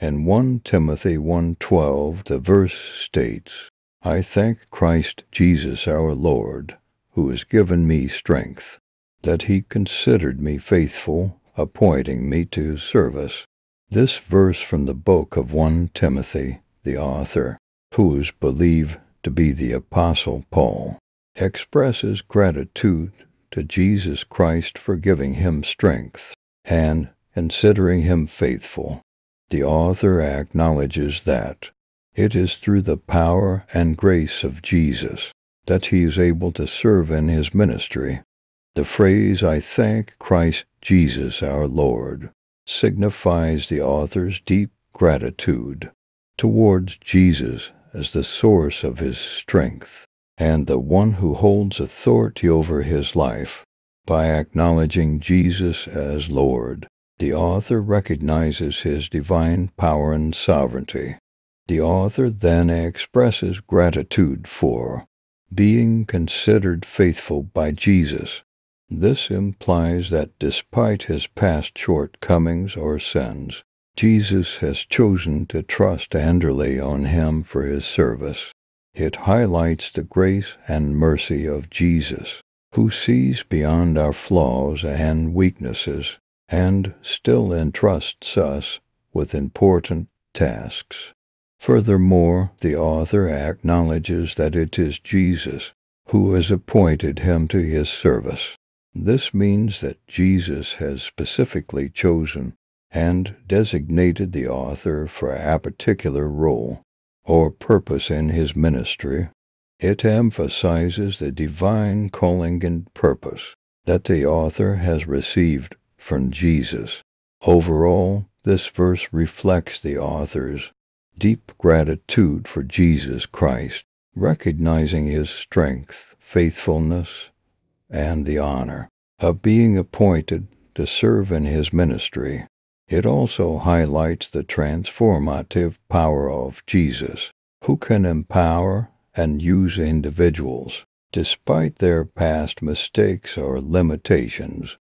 In 1 Timothy 1:12 the verse states, I thank Christ Jesus our Lord, who has given me strength, that he considered me faithful, appointing me to his service. This verse from the book of 1 Timothy, the author, who is believed to be the Apostle Paul, expresses gratitude to Jesus Christ for giving him strength and considering him faithful. The author acknowledges that it is through the power and grace of Jesus that he is able to serve in his ministry. The phrase, I thank Christ Jesus our Lord, signifies the author's deep gratitude towards Jesus as the source of his strength and the one who holds authority over his life. By acknowledging Jesus as Lord, the author recognizes his divine power and sovereignty. The author then expresses gratitude for being considered faithful by Jesus. This implies that despite his past shortcomings or sins, Jesus has chosen to trust tenderly on him for his service. It highlights the grace and mercy of Jesus, who sees beyond our flaws and weaknesses and still entrusts us with important tasks. Furthermore, the author acknowledges that it is Jesus who has appointed him to his service. This means that Jesus has specifically chosen and designated the author for a particular role or purpose in his ministry. It emphasizes the divine calling and purpose that the author has received from Jesus. Overall, this verse reflects the author's deep gratitude for Jesus Christ, recognizing his strength, faithfulness, and the honor of being appointed to serve in his ministry. It also highlights the transformative power of Jesus, who can empower and use individuals, despite their past mistakes or limitations,